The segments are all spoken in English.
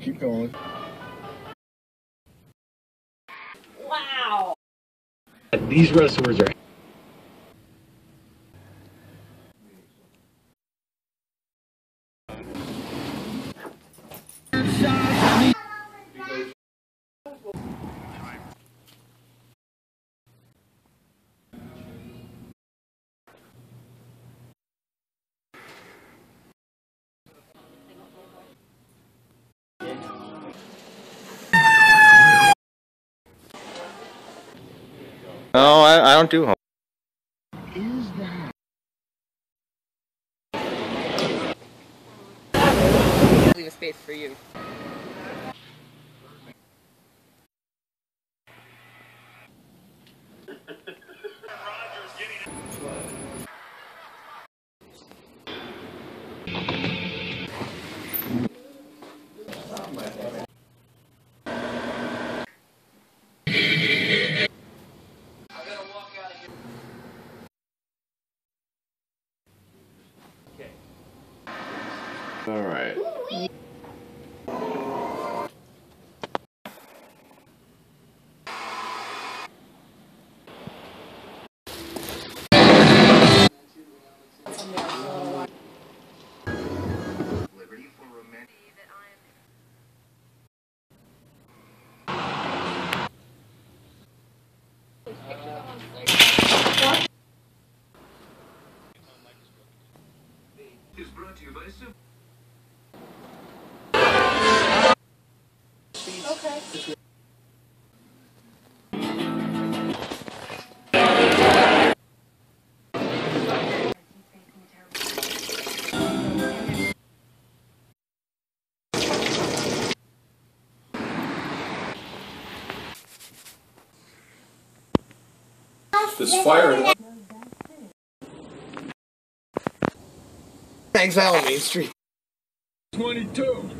keep going. Wow! These wrestlers are No, I, I don't do home. Leave a space for you. All right. This fire. Thanks, Alan Main Street. 22.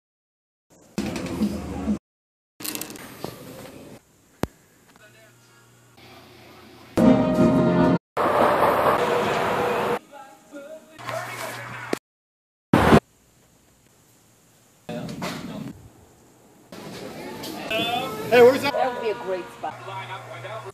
Hey, where's that? That would be a great spot.